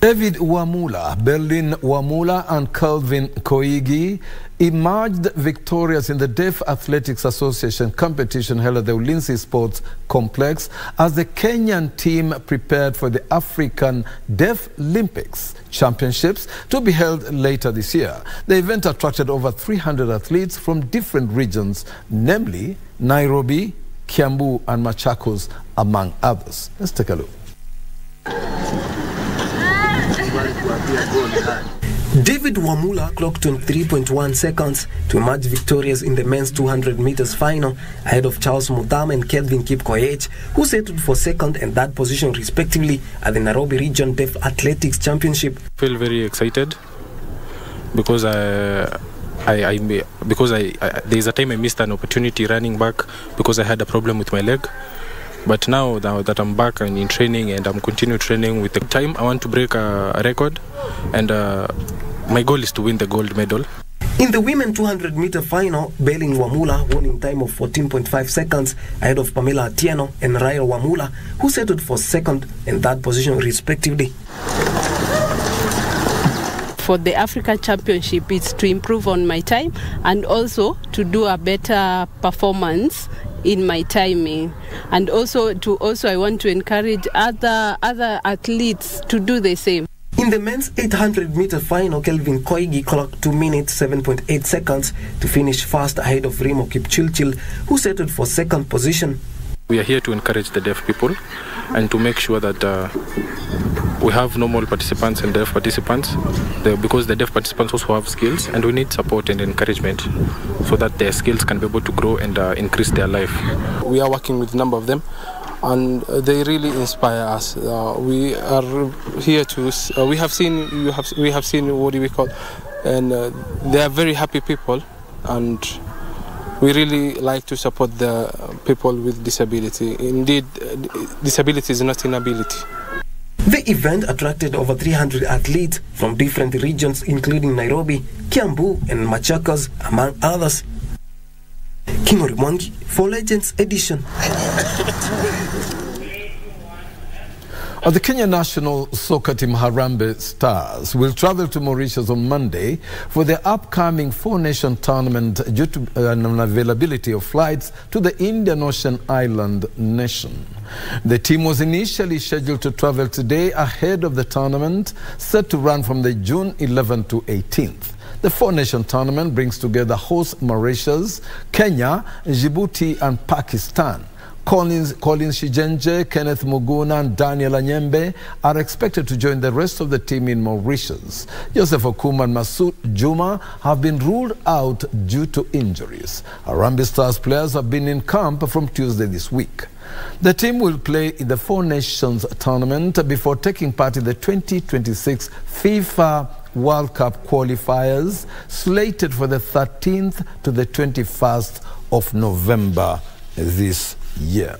David Wamula, Berlyn Wamula, and Kelvin Koigi emerged victorious in the Deaf Athletics Association competition held at the Ulinzi Sports Complex as the Kenyan team prepared for the African Deaf Olympics Championships to be held later this year. The event attracted over 300 athletes from different regions, namely Nairobi, Kiambu, and Machakos, among others. Let's take a look. David Wamula clocked 23.1 seconds to emerge victorious in the men's 200 meters final ahead of Charles Muthama and Kelvin Kipkoech, who settled for second and third position respectively at the Nairobi Region Deaf Athletics Championship. I feel very excited because I, I, I because I, I there is a time I missed an opportunity running back because I had a problem with my leg. But now that that I'm back and in training and I'm continue training with the time, I want to break a, a record, and uh, my goal is to win the gold medal. In the women 200 meter final, Berlyn Wamula won in time of 14.5 seconds ahead of Pamela Atieno and Raya Wamula, who settled for second and third position respectively. for the Africa Championship is to improve on my time and also to do a better performance in my timing and also to also I want to encourage other other athletes to do the same. In the men's 800 meter final, Kelvin Koigi clocked 2 minutes 7.8 seconds to finish fast ahead of Remo Kipchilchil, who settled for second position. We are here to encourage the deaf people and to make sure that uh, we have normal participants and deaf participants the, because the deaf participants also have skills and we need support and encouragement so that their skills can be able to grow and uh, increase their life. We are working with a number of them and they really inspire us. Uh, we are here to. Uh, we have seen. You have. We have seen what do we call, and uh, they are very happy people, and we really like to support the people with disability. Indeed, uh, disability is not inability. The event attracted over 300 athletes from different regions, including Nairobi, Kiambu, and Machakos, among others. Kimori for Legends Edition. Uh, the Kenya national soccer team Harambee Stars will travel to Mauritius on Monday for the upcoming four-nation tournament due to uh, an unavailability of flights to the Indian Ocean island nation. The team was initially scheduled to travel today ahead of the tournament set to run from the June 11 to 18th. The four-nation tournament brings together host Mauritius, Kenya, Djibouti and Pakistan. Collins, Collins Shichenje, Kenneth Muguna, and Daniel Anyembe are expected to join the rest of the team in Mauritius. Joseph Okumu and Masoud Juma have been ruled out due to injuries. Harambee Stars players have been in camp from Tuesday this week. The team will play in the Four Nations tournament before taking part in the 2026 FIFA World Cup qualifiers slated for the 13th to the 21st of November this year.